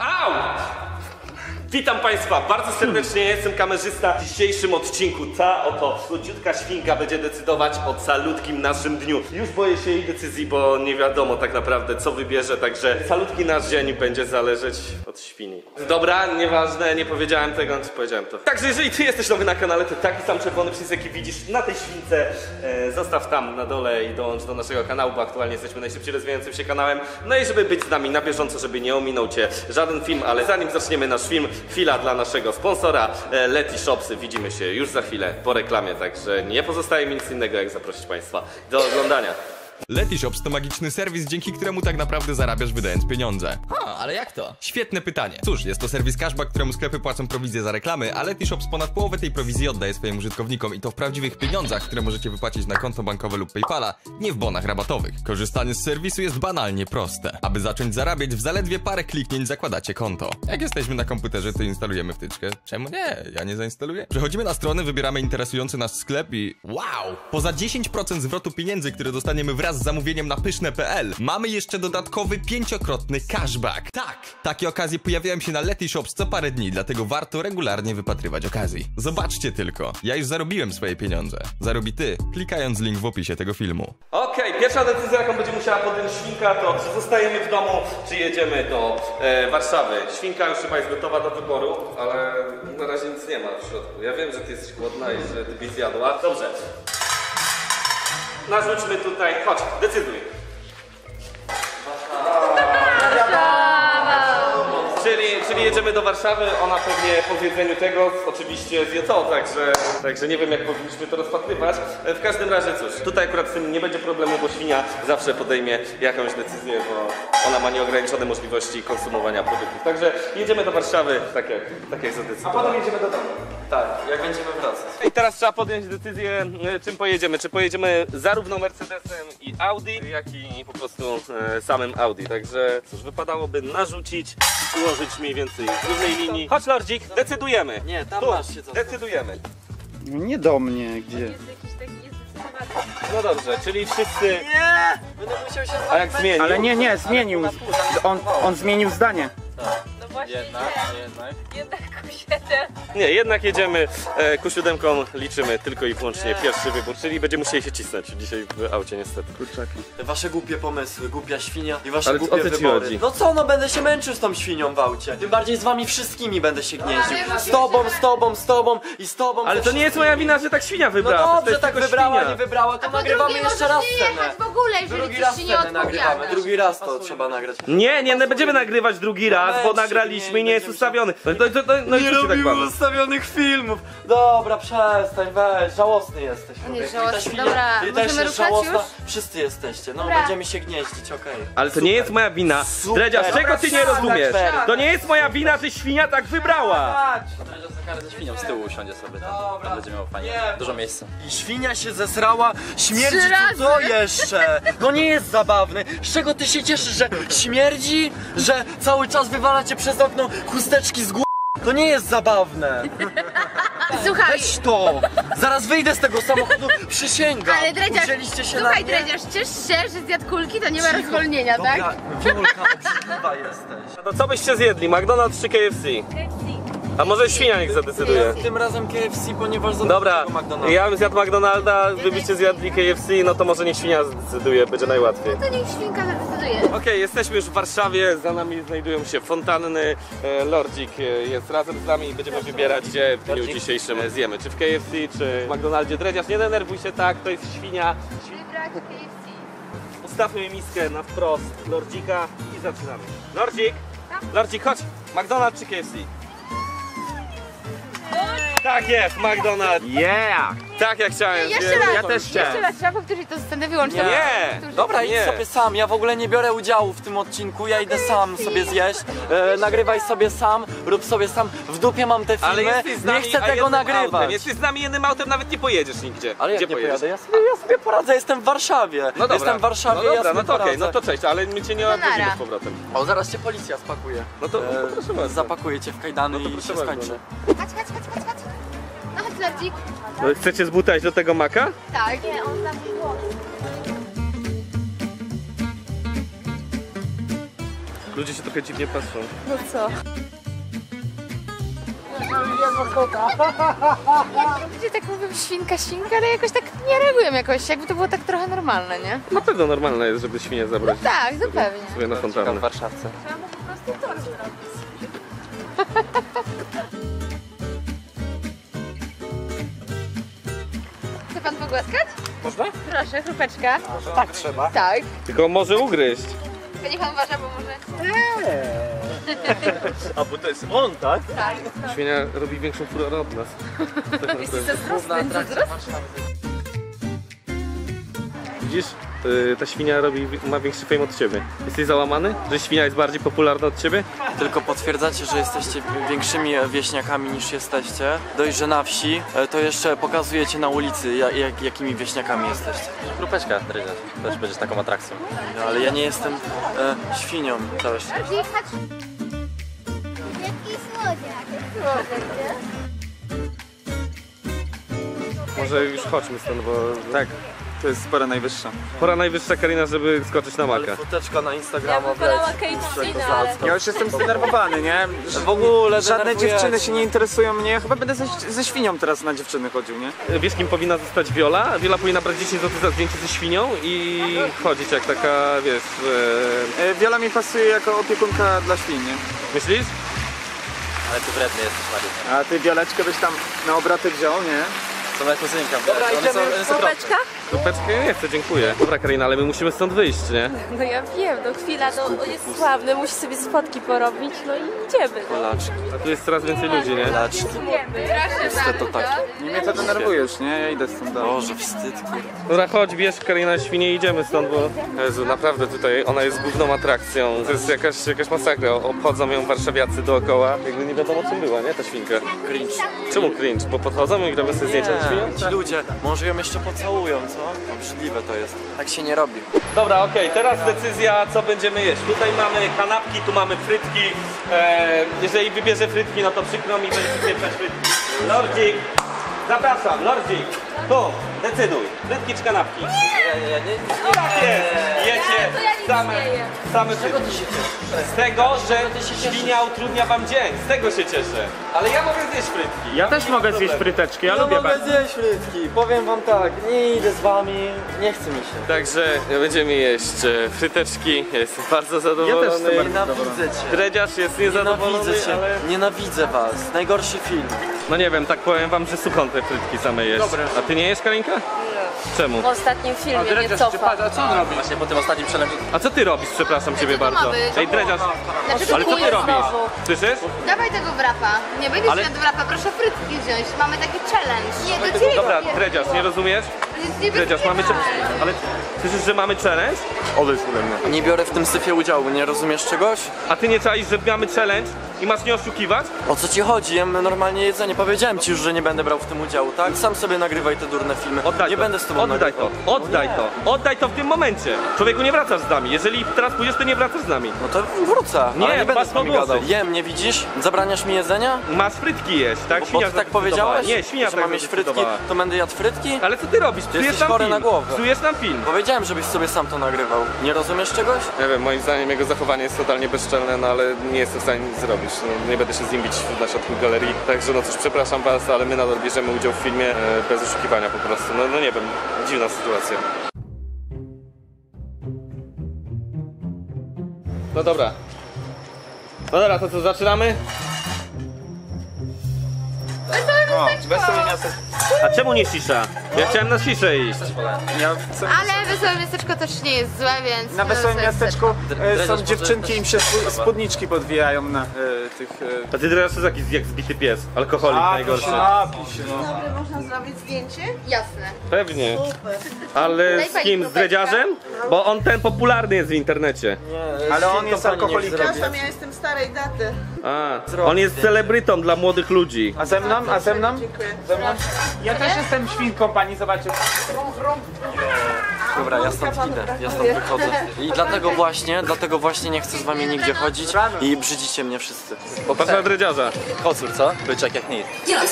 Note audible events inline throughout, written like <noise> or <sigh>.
Au! Witam Państwa bardzo serdecznie, jestem kamerzysta. W dzisiejszym odcinku ta oto słodziutka świnka będzie decydować o calutkim naszym dniu. Już boję się jej decyzji, bo nie wiadomo tak naprawdę co wybierze, także calutki nasz dzień będzie zależeć od świni. Dobra, nieważne, nie powiedziałem tego, czy powiedziałem to. Także jeżeli Ty jesteś nowy na kanale, to taki sam czerwony przycisk jaki widzisz na tej śwince, e, zostaw tam na dole i dołącz do naszego kanału, bo aktualnie jesteśmy najszybciej rozwijającym się kanałem. No i żeby być z nami na bieżąco, żeby nie ominął Cię żaden film, ale zanim zaczniemy nasz film, chwila dla naszego sponsora e, Leti Shopsy. Widzimy się już za chwilę po reklamie, także nie pozostaje mi nic innego jak zaprosić Państwa do oglądania. Letyshops to magiczny serwis, dzięki któremu tak naprawdę zarabiasz wydając pieniądze. Ha, ale jak to? Świetne pytanie. Cóż, jest to serwis cashback, któremu sklepy płacą prowizję za reklamy, a Letyshops ponad połowę tej prowizji oddaje swoim użytkownikom i to w prawdziwych pieniądzach, które możecie wypłacić na konto bankowe lub Paypala, nie w bonach rabatowych. Korzystanie z serwisu jest banalnie proste. Aby zacząć zarabiać, w zaledwie parę kliknięć zakładacie konto. Jak jesteśmy na komputerze, to instalujemy wtyczkę. Czemu nie? Ja nie zainstaluję. Przechodzimy na stronę, wybieramy interesujący nas sklep i wow! Poza 10% zwrotu pieniędzy, które dostaniemy wraz z zamówieniem na pyszne.pl, mamy jeszcze dodatkowy pięciokrotny cashback. Tak! Takie okazje pojawiają się na Letyshops co parę dni, dlatego warto regularnie wypatrywać okazji. Zobaczcie tylko, ja już zarobiłem swoje pieniądze. Zarobi ty, klikając link w opisie tego filmu. Okej, pierwsza decyzja, jaką będzie musiała podjąć świnka, to czy zostajemy w domu, czy jedziemy do e, Warszawy. Świnka już chyba jest gotowa do wyboru, ale na razie nic nie ma w środku. Ja wiem, że ty jesteś głodna i że ty byś zjadła. Dobrze. Narzućmy tutaj, chodź, decyduj. Czyli, czyli jedziemy do Warszawy, ona pewnie po zjedzeniu tego oczywiście zje to, także, także nie wiem jak powinniśmy to rozpatrywać. W każdym razie cóż, tutaj akurat z tym nie będzie problemu, bo świnia zawsze podejmie jakąś decyzję, bo ona ma nieograniczone możliwości konsumowania produktów. Także jedziemy do Warszawy, tak jak, tak jak zadecydowałem. A potem jedziemy do domu. Tak, jak będziemy wracać. I teraz trzeba podjąć decyzję, e, czym pojedziemy. Czy pojedziemy zarówno Mercedesem i Audi, jak i po prostu e, samym Audi. Także cóż, wypadałoby narzucić, ułożyć mniej więcej w równej linii. Chodź Lordzik, decydujemy. Nie, tam Tu, masz się co. decydujemy. Nie do mnie, gdzie? Jest jakiś taki niezdecydowany. No dobrze, czyli wszyscy... Nie! Będę musiał się A jak zmienił? Ale nie, nie, zmienił. On, on zmienił zdanie. No właśnie, Jednak, nie. jednak. Jednak Q7. Nie, jednak jedziemy e, ku siódemką, liczymy tylko i wyłącznie pierwszy wybór, czyli będziemy musieli się cisnąć dzisiaj w aucie niestety. Kurczaki. Te wasze głupie pomysły, głupia świnia i wasze Ale głupie o co ci wybory. chodzi? No co, no będę się męczył z tą świnią w aucie. Tym bardziej z wami wszystkimi będę się gnieździł. Ale Z tobą, z tobą, z tobą i z tobą. Ale ze to nie jest moja wszystkimi. wina, że tak świnia No wybrała. to dobrze, jest tak tylko wybrała, świnia. nie wybrała, to nagrywamy jeszcze raz nie jechać w ogóle, jeżeli Drugi coś raz ci nie scenę nagrywamy, drugi raz to trzeba nagrać. Nie, nie, nie będziemy nagrywać drugi raz, bo nagraliśmy i nie jest będziemy ustawiony. No, no, no, no, no i Nie tak ustawionych filmów. Dobra, przestań, weź, żałosny jesteś. nie ta żałosny, dobra, Ty też możemy jest ruszać żałosna. Wszyscy jesteście, no Dobra. będziemy się gnieździć, okej. Ale to nie jest moja wina. Super. Dredzia, czego Dobra, ty nie siadaj, rozumiesz? Fer. To nie jest moja wina, że świnia tak wybrała. ze świnią z tyłu usiądzie sobie tam. Dobra. Będzie miał fajnie. Nie. Dużo miejsca. I świnia się zesrała, śmierdzi Trzy tu co razy. jeszcze? No nie jest zabawny. Z czego ty się cieszysz, że śmierdzi? Że cały czas wywalacie przez okno chusteczki z głowy? To nie jest zabawne. <laughs> Słuchaj, Weź to! Zaraz wyjdę z tego samochodu, przysięgam. ale Dredziarz, się słuchaj na mnie? Dredziarz, ciesz się, że zjadł kulki, to nie ma rozwolnienia, Dobra, tak? Wiolka, obrzydliwa jesteś. No co byście zjedli, McDonald's czy KFC? A może świnia niech zadecyduje? Tym razem KFC, ponieważ za Dobra, McDonald's. ja bym zjadł McDonalda, wy byście zjadli KFC, no to może niech świnia zdecyduje, będzie najłatwiej. To niech świnka zadecyduje. Okej, jesteśmy już w Warszawie, za nami znajdują się fontanny, e, Lordzik e, jest razem z nami i będziemy wybierać gdzie w dniu Lordzik? dzisiejszym zjemy, czy w KFC, czy w McDonaldzie. Dredziarz, nie denerwuj się tak, to jest świnia. Wybrać KFC. Ustawmy miskę na wprost Lordzika i zaczynamy. Lordzik, Lordzik, chodź, McDonald's czy KFC? Tak jest, McDonald's. Yeah! Tak jak chciałem. Jeszcze raz, Ja też chciałem. jeszcze raz, trzeba powtórzyć tę scenę, wyłącz to. Nie. Powtórzyć. Dobra, idź Nie. sobie sam, ja w ogóle nie biorę udziału w tym odcinku, ja idę sam sobie zjeść, e, nagrywaj sobie sam, rób sobie sam, w dupie mam te Ale filmy, jesteś z nami, nie chcę a tego jednym nagrywać. Autem. Jesteś z nami jednym autem, nawet nie pojedziesz nigdzie. Ale jak Gdzie nie pojedziesz? pojadę, ja sobie, ja sobie poradzę, jestem w Warszawie, No dobra. jestem w Warszawie, no dobra, ja sobie no to okej, poradzę. no to cześć, ale my cię nie No odwiedzimy z powrotem. O, zaraz cię policja spakuje. No to E, no, proszę bardzo. Zapakuje cię w kajdany No to i proszę się bardzo, skończy. Chodź, chodź, chodź, chodź, chodź. No Lordzik. No, chcecie zbutać do tego maka? Tak. Nie, on tam było. Ludzie się trochę dziwnie patrzą. No co? Ludzie tak mówią świnka, świnka, ale jakoś tak nie reagują jakoś, jakby to było tak trochę normalne, nie? Na pewno normalne jest, żeby świnie zabrać Tak, zupełnie. sobie na fontannę. w Warszawce. Chce pan <laughs> pogłaskać? Można? Proszę, chrupeczka. Tak trzeba? Tak. Tylko może ugryźć. Tylko niech pan uważa, bo może... A bo to jest on, tak? Tak. Świnia robi większą furorę od nas. Główna atrakcja Warszawy. Widzisz? Y, ta świnia robi, ma większy fame od ciebie. Jesteś załamany? Że świnia jest bardziej popularna od ciebie? Tylko potwierdzacie, że jesteście większymi wieśniakami niż jesteście. Dość, że na wsi, e, to jeszcze pokazujecie na ulicy, ja- jak, jakimi wieśniakami jesteście. Grupeczka, Drydziarz. Też będziesz taką atrakcją. No, ale ja nie jestem e, świnią, całe szczęście. Jaki. Słodziak, Może już chodźmy stąd, bo Tak, to jest pora najwyższa. pora najwyższa Karina, żeby skoczyć na maka. Foteczka na Instagrama, Ja już jestem zdenerwowany, nie? W ogóle Żadne denerwujecie. dziewczyny się nie interesują mnie. Chyba będę ze, ze świnią teraz na dziewczyny chodził, nie? Wiesz kim powinna zostać Viola? Viola powinna brać 10 zł za zdjęcie ze świnią i chodzić jak taka, wiesz, e, E, Wiola mi pasuje jako opiekunka dla świn, nie? myślisz? Ale ty wredny jesteś, Mariusz. A ty Wioleczkę byś tam na obroty wziął, nie? To moja kuzynka. Dobra, idziemy. Kropeczka? Kupeczkę nie chcę, dziękuję. Dobra Karina, ale my musimy stąd wyjść, nie? No ja wiem, no chwila, no on jest sławny, musi sobie spotki porobić, no i idziemy. Polaczki, A tu jest coraz więcej ludzi, nie? polaczki. Proszę to tak. Nie mnie to denerwuje już, nie? Ja idę stąd dalej. Boże, wstyd, kurde. Dobra, chodź, bierz Karina świnie i idziemy stąd, bo... Jezu, naprawdę tutaj ona jest główną atrakcją. To jest jakaś, jakaś masakra. Obchodzą ją warszawiacy dookoła. Jakby nie wiadomo czym była, nie? Ta świnka. Cringe. Czemu cringe? Bo podchodzą i robią sobie zdjęcia? Nie, ci ludzie, może ją jeszcze pocałują, co? Obrzydliwe to jest. Tak się nie robi. Dobra, okej, teraz decyzja, co będziemy jeść. Tutaj mamy kanapki, tu mamy frytki. E, jeżeli wybierze frytki, no to przykro mi, będzie pieprzać frytki. Lordzik, zapraszam, Lordzik. Tu, decyduj. Frytki czy kanapki? Ja, ja nie, Tak jest, jecie to ja nic same, nie jem. same frytki. Z tego, że świnia utrudnia wam dzień, z tego się cieszę. Ale ja mogę zjeść frytki. Ja też mogę zjeść fryteczki, ja lubię bardzo. zjeść frytki, powiem wam tak, nie idę z wami, nie chce mi się. Także będziemy jeść e, fryteczki. Jestem bardzo Ja też zadowolony. jestem bardzo Nienawidzę cię. Dredziarz jest niezadowolony, Nienawidzę cię, ale... nienawidzę was. Najgorszy film. No nie wiem, tak powiem wam, że suchą te frytki same jesz. A ty nie jesz, Karinka? Czemu? W ostatnim filmie mnie cofa. Właśnie po tym ostatnim. A co ty robisz, przepraszam ciebie to ma bardzo? być? Ej, Dredziarz, Dlaczego ale co ty robisz? znowu? Słyszysz? Dawaj tego wrapa. Nie będziesz Ale- ale... wrapa, proszę frytki wziąć. Mamy taki challenge. Nie, do ciebie. Dobra. Dredziarz, nie rozumiesz? Dredziarz, mamy... wyzywaj. Ale słyszysz, że mamy challenge? Odejdź ode mnie. Nie biorę w tym syfie udziału, nie rozumiesz czegoś? A ty nie czaisz, że mamy challenge i masz nie oszukiwać? O co ci chodzi? Jem normalnie jedzenie. Powiedziałem ci już, że nie będę brał w tym udziału, tak? Sam sobie nagrywaj te durne filmy. Oddaj nie to. będę z tobą Oddaj nagrywał. to, oddaj to, oddaj to w tym momencie. Człowieku, nie wracasz z nami. Jeżeli teraz pójdziesz, to nie wracasz z nami. No to wrócę, Nie, ale nie będę z włosy. gadał. Jem, nie widzisz? Zabraniasz mi jedzenia? Masz frytki jeść, tak? Bo, bo Świnia ty tak powiedziałeś? Nie, świnia że tak mam mieć frytki, to będę jadł frytki? Ale co ty robisz? Psujesz jesteś nam chory film. na głowę. Psujesz nam film. Powiedziałem, żebyś sobie sam to nagrywał. Nie rozumiesz czegoś? Nie wiem, moim zdaniem jego zachowanie jest totalnie bezczelne, no ale nie jestem w stanie nic zrobić. No, nie będę się z nim bić na środku galerii. Także no cóż, przepraszam was, ale my nadal bierzemy udział w filmie e, bez oszukiwania po prostu. No, no nie wiem, dziwna sytuacja. No dobra. No dobra, to co, zaczynamy? O, wesołe miasto. A czemu nie cisza? Ja chciałem na ciszę iść. Ja. Ale wesołe miasteczko też nie jest złe, więc... Na no, wesołym wesołe miasteczku e, są dziewczynki, im się spu- spódniczki podwijają na e, tych... E... A ty teraz jest jakiś jak zbity pies, alkoholik A, najgorszy. proszę napisz się, no. Jasne. Pewnie. Ale Daj z pani kim? Z próbeczkę. dredziarzem? Bo on ten popularny jest w internecie. Ale on jest alkoholikiem. ja jestem starej daty. A, on jest celebrytą dla młodych ludzi. A ze mną? A ze mną? Dziękuję. Ze mną? Ja też jestem świnką, pani zobaczy. Dobra, ja stąd idę, ja stąd wychodzę. I dlatego właśnie, dlatego właśnie nie chcę z wami nigdzie chodzić i brzydzicie mnie wszyscy. Popatrz na dredziarza. Kocur, co? Byczek jak nic.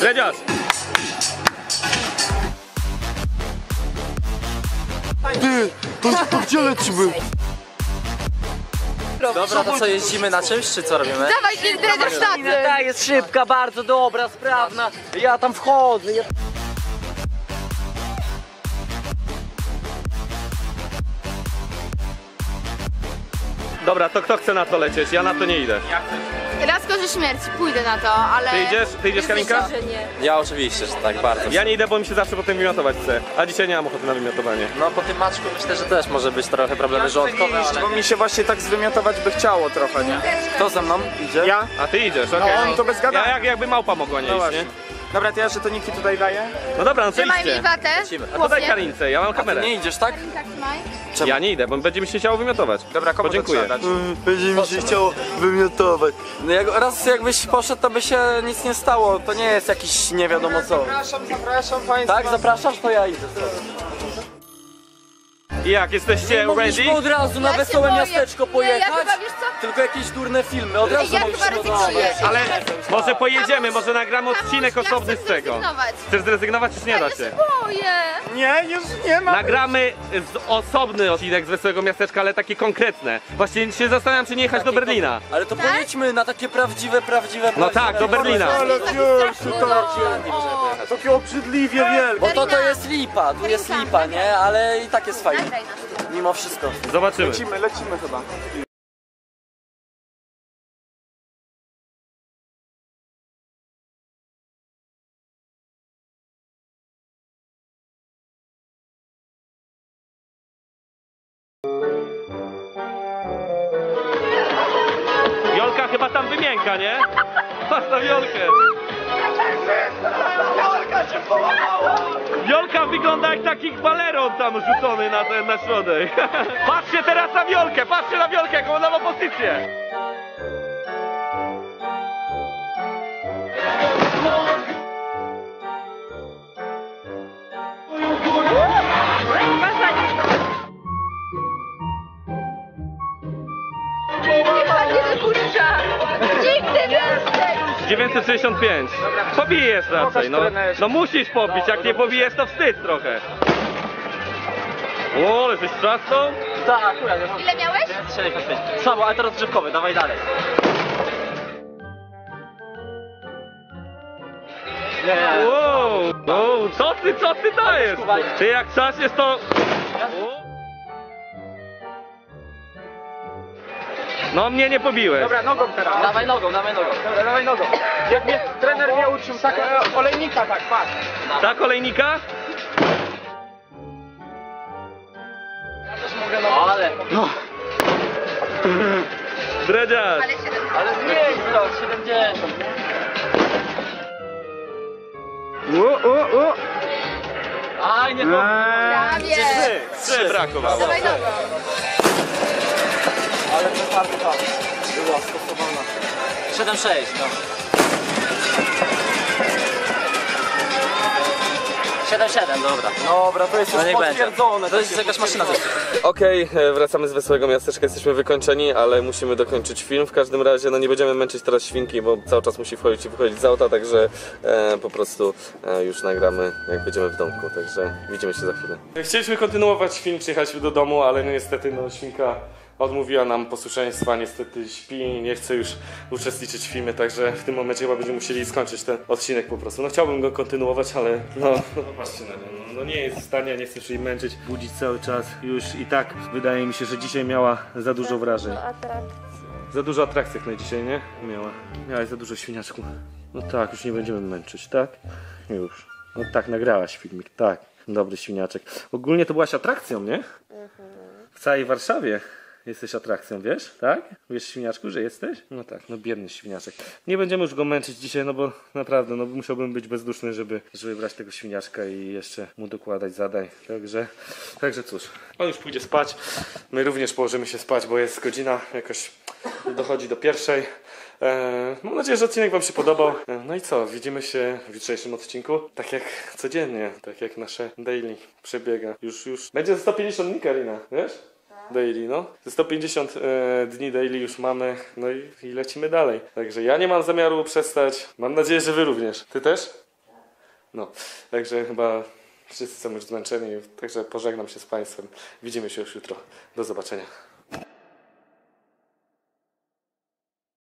Dredziarz! Dobra, to co, jeździmy na czymś, czy co robimy? Dawaj, ty dredziarz tacy! Ta jest szybka, bardzo dobra, sprawna. Ja tam wchodzę. Ja... Dobra, to kto chce na to lecieć? Ja na to nie idę. Raz korzy śmierci, pójdę na to, ale... Ty idziesz? Ty idziesz, Karinka? Że nie. Ja oczywiście, że tak, bardzo. Ja nie idę, bo mi się zawsze potem wymiotować chce. A dzisiaj nie mam ochoty na wymiotowanie. No po tym maczku myślę, że też może być trochę problemy żołądkowe, ale... Bo mi się właśnie tak zwymiotować by chciało trochę, nie? Kto ze mną idzie? Ja? A ty idziesz, okej. No, to bez gadania. Ja jak, jakby małpa mogła nie No iść, właśnie. Dobra, to ja żetoniki tutaj daję. No dobra, no co Trzymaj mi watę, A to daj chłopie. Karince, ja mam kamerę. Nie idziesz, tak? Tak, trzymaj. Ja nie idę, bo będzie mi się chciało wymiotować. Dobra, komu to Podziękuję. trzeba dać? Będzie mi się chciało wymiotować. No jak, raz jakbyś poszedł, to by się nic nie stało. To nie jest jakiś nie wiadomo co. Zapraszam, zapraszam państwa. Tak, zapraszasz, to ja idę. I jak, jesteście ready? Mogliśmy od razu na Ja się wesołe boję. miasteczko Nie, ja pojechać. chyba, wiesz co? Tylko jakieś durne filmy, od razu Ja chyba mogliśmy rezygnuję. Ale może pojedziemy, może nagramy odcinek chcę osobny z tego. zrezygnować. Chcesz zrezygnować, czy nie da Ja się? się boję. Nie, już nie ma. Nagramy z osobny odcinek z Wesołego Miasteczka, ale taki konkretne. Właśnie się zastanawiam, czy nie jechać do Berlina. Ale to pojedźmy na takie prawdziwe, prawdziwe, No prawdziwe tak, do Berlina. Ale Taki wiesz, straszny to dom. O. takie obrzydliwie wielkie. Bo to to jest lipa, tu jest lipa, nie? Ale i tak jest fajnie. Mimo wszystko. Zobaczymy. Lecimy, lecimy chyba. Jolka chyba tam wymięka, nie? Patrz na Jolkę. Jolka wygląda jak taki baleron tam rzucony na, ten, na środek. <laughs> Patrzcie teraz na Wiolkę, patrzcie na Wiolkę, jaką ona ma pozycję. 965. Pobijesz raczej, no. No musisz pobić, jak nie pobijesz to wstyd trochę. O, ale jesteś straszną? Tak, akurat. Ile miałeś? 65. Samo, ale teraz drzewkowy, dawaj dalej. Wow, wow, co ty, co ty dajesz? Ty jak trzaśniesz to... No mnie nie pobiłeś. Dobra, nogą teraz. Dawaj nogą, dawaj nogą. Dobra, dawaj nogą. Jak mnie trener mnie uczył, tak e, olejnika tak, patrz. Ta kolejnika? No, ale... Dredziarz. Ale 7. Ale zmień wzrok, 70. U, u, u. Aj, nie to. Prawie. Trzy, trzy brakowało. Dawaj nogą. Ale przetarta była stosowana. 7-6, no. 7-7, dobra. Dobra, to jest No już potwierdzone. To jest jakaś maszyna zresztą. Okej, e, wracamy z Wesołego Miasteczka, jesteśmy wykończeni, ale musimy dokończyć film. W każdym razie, no nie będziemy męczyć teraz świnki, bo cały czas musi wchodzić i wychodzić z auta, także e, po prostu e, już nagramy, jak będziemy w domku, także widzimy się za chwilę. Chcieliśmy kontynuować film, przyjechać do domu, ale no niestety, no świnka odmówiła nam posłuszeństwa, niestety śpi, nie chce już uczestniczyć w filmie, także w tym momencie chyba będziemy musieli skończyć ten odcinek po prostu. No chciałbym go kontynuować, ale no, no patrzcie na nią, no, no nie jest w stanie, nie chcesz jej męczyć, budzić cały czas, już i tak wydaje mi się, że dzisiaj miała za dużo wrażeń. Za dużo atrakcji jak na dzisiaj, nie? Miała. Miałaś za dużo świniaczku. No tak, już nie będziemy męczyć, tak? Już. No tak, nagrałaś filmik, tak. Dobry świniaczek. Ogólnie to byłaś atrakcją, nie? W całej Warszawie jesteś atrakcją, wiesz? Tak? Wiesz, świniaczku, że jesteś? No tak, no biedny świniaczek. Nie będziemy już go męczyć dzisiaj, no bo naprawdę, no musiałbym być bezduszny, żeby, żeby brać tego świniaczka i jeszcze mu dokładać zadań. Także, także cóż. On już pójdzie spać. My również położymy się spać, bo jest godzina jakoś dochodzi do pierwszej. E, mam nadzieję, że odcinek Wam się podobał. E, no i co, widzimy się w jutrzejszym odcinku. Tak jak codziennie, tak jak nasze daily przebiega. Już, już. Będzie ze 150 dni, Karina, wiesz? Daily, no. Ze 150 e, dni daily już mamy, no i, i lecimy dalej. Także ja nie mam zamiaru przestać. Mam nadzieję, że Wy również. Ty też? No, także chyba wszyscy są już zmęczeni, także pożegnam się z Państwem. Widzimy się już jutro. Do zobaczenia.